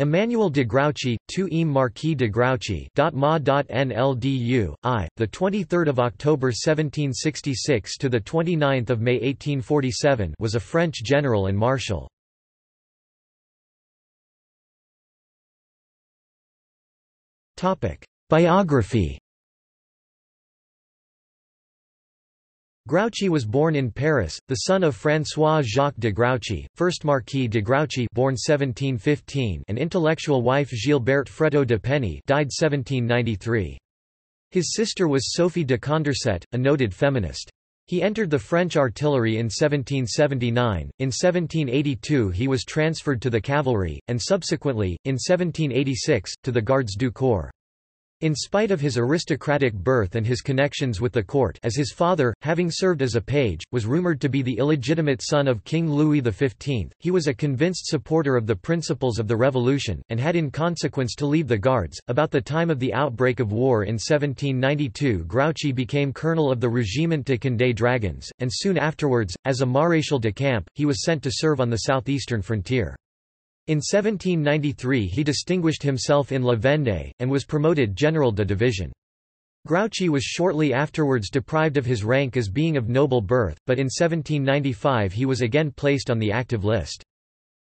Emmanuel de Grouchy, 2 Im Marquis de Grouchy .ma.nldu, I, the 23rd of October 1766 to the 29th of May 1847 was a French general and marshal. Biography Grouchy was born in Paris, the son of François-Jacques de Grouchy, 1st Marquis de Grouchy born 1715 and intellectual wife Gilberte Freteau de Pény died 1793. His sister was Sophie de Condorcet, a noted feminist. He entered the French artillery in 1779, in 1782 he was transferred to the cavalry, and subsequently, in 1786, to the Gardes du Corps. In spite of his aristocratic birth and his connections with the court as his father, having served as a page, was rumoured to be the illegitimate son of King Louis XV, he was a convinced supporter of the principles of the revolution, and had in consequence to leave the Guards. About the time of the outbreak of war in 1792 Grouchy became colonel of the Regiment de Condé Dragons, and soon afterwards, as a maréchal de camp, he was sent to serve on the southeastern frontier. In 1793 he distinguished himself in La Vendée, and was promoted general de division. Grouchy was shortly afterwards deprived of his rank as being of noble birth, but in 1795 he was again placed on the active list.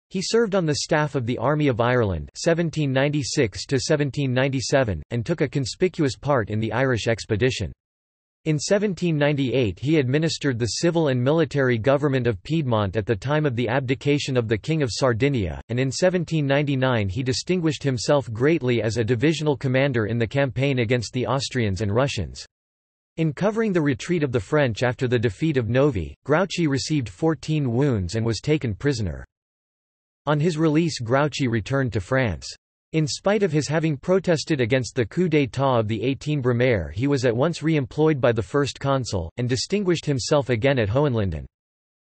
He served on the staff of the Army of Ireland 1796 and took a conspicuous part in the Irish expedition. In 1798 he administered the civil and military government of Piedmont at the time of the abdication of the King of Sardinia, and in 1799 he distinguished himself greatly as a divisional commander in the campaign against the Austrians and Russians. In covering the retreat of the French after the defeat of Novi, Grouchy received 14 wounds and was taken prisoner. On his release Grouchy returned to France. In spite of his having protested against the coup d'état of the 18 Brumaire he was at once re-employed by the first consul, and distinguished himself again at Hohenlinden.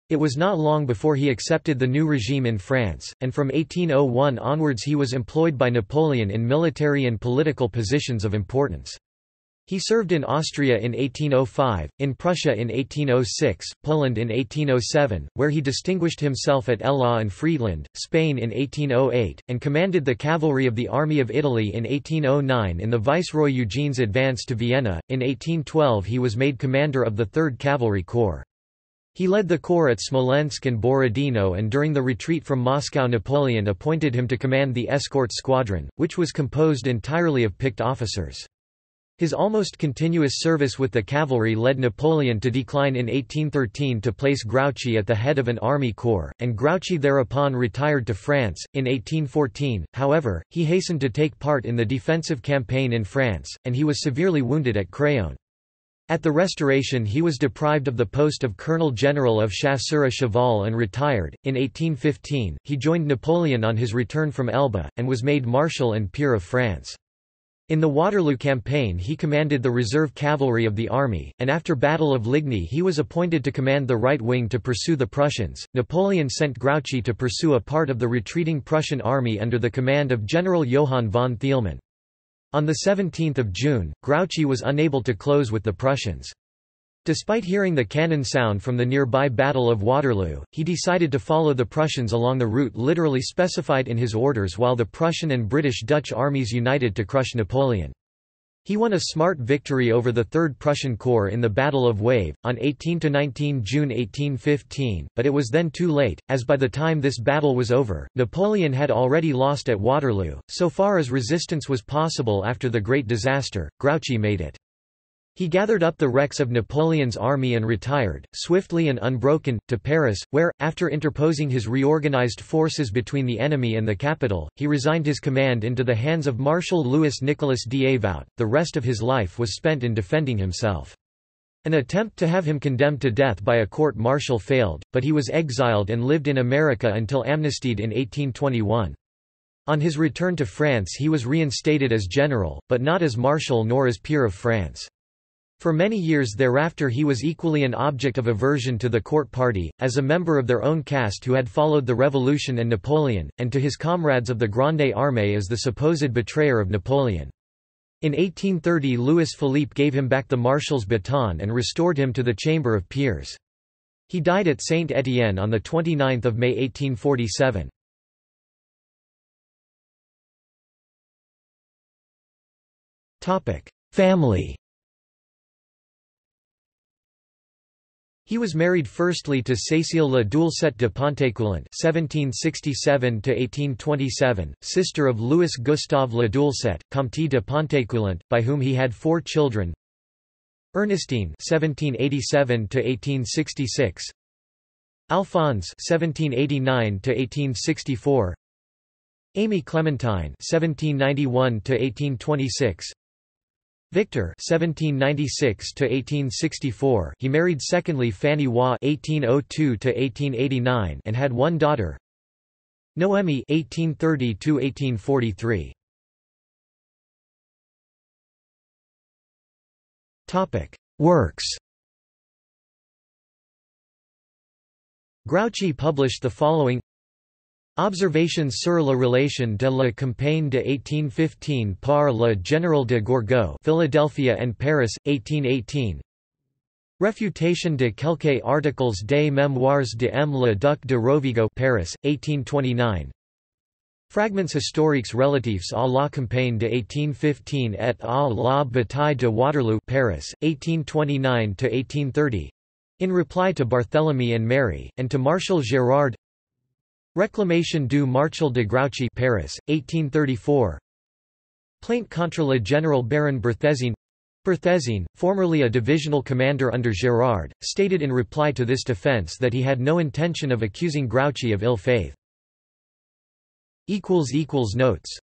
It was not long before he accepted the new regime in France, and from 1801 onwards he was employed by Napoleon in military and political positions of importance. He served in Austria in 1805, in Prussia in 1806, Poland in 1807, where he distinguished himself at Eylau and Friedland, Spain in 1808, and commanded the cavalry of the Army of Italy in 1809 in the Viceroy Eugene's advance to Vienna. In 1812 he was made commander of the 3rd Cavalry Corps. He led the corps at Smolensk and Borodino and during the retreat from Moscow Napoleon appointed him to command the escort squadron, which was composed entirely of picked officers. His almost continuous service with the cavalry led Napoleon to decline in 1813 to place Grouchy at the head of an army corps, and Grouchy thereupon retired to France. In 1814, however, he hastened to take part in the defensive campaign in France, and he was severely wounded at Craonne. At the Restoration he was deprived of the post of Colonel General of Chasseurs à Cheval and retired. In 1815, he joined Napoleon on his return from Elba, and was made Marshal and Peer of France. In the Waterloo campaign he commanded the reserve cavalry of the army, and after Battle of Ligny he was appointed to command the right wing to pursue the Prussians. Napoleon sent Grouchy to pursue a part of the retreating Prussian army under the command of General Johann von Thielmann. On 17 June, Grouchy was unable to close with the Prussians. Despite hearing the cannon sound from the nearby Battle of Waterloo, he decided to follow the Prussians along the route literally specified in his orders while the Prussian and British Dutch armies united to crush Napoleon. He won a smart victory over the 3rd Prussian Corps in the Battle of Wavre, on 18–19 June 1815, but it was then too late, as by the time this battle was over, Napoleon had already lost at Waterloo. So far as resistance was possible after the Great Disaster, Grouchy made it. He gathered up the wrecks of Napoleon's army and retired, swiftly and unbroken, to Paris, where, after interposing his reorganized forces between the enemy and the capital, he resigned his command into the hands of Marshal Louis Nicolas Davout. The rest of his life was spent in defending himself. An attempt to have him condemned to death by a court-martial failed, but he was exiled and lived in America until amnestied in 1821. On his return to France he was reinstated as general, but not as marshal nor as peer of France. For many years thereafter he was equally an object of aversion to the court party, as a member of their own caste who had followed the Revolution and Napoleon, and to his comrades of the Grande Armée as the supposed betrayer of Napoleon. In 1830 Louis-Philippe gave him back the marshal's baton and restored him to the Chamber of Peers. He died at Saint-Étienne on the 29th of May 1847. Family He was married firstly to Cécile La Doulcet de Pontécoulant (1767–1827), sister of Louis Gustave La Doulcet, Comte de Pontécoulant, by whom he had four children. Ernestine (1787–1866), Alphonse (1789–1864), Aimée Clementine (1791–1826). Victor (1796–1864). He married secondly Fanny Hua (1802–1889) and had one daughter. Noemi (1830–1843). Topic: Works. Grouchy published the following Observations sur la relation de la campagne de 1815 par le général de Gourgaud Philadelphia and Paris, 1818 Réfutation de quelques articles des Mémoires de M. le Duc de Rovigo Paris, 1829 Fragments historiques relatifs à la campagne de 1815 et à la bataille de Waterloo Paris, 1829–1830 in reply to Barthélemy and Méry, and to Marshal Gérard Réclamation du Marshal de Grouchy Paris, 1834 Plainte contre le général Baron Berthezène Berthezène, formerly a divisional commander under Gérard, stated in reply to this defence that he had no intention of accusing Grouchy of ill faith. Notes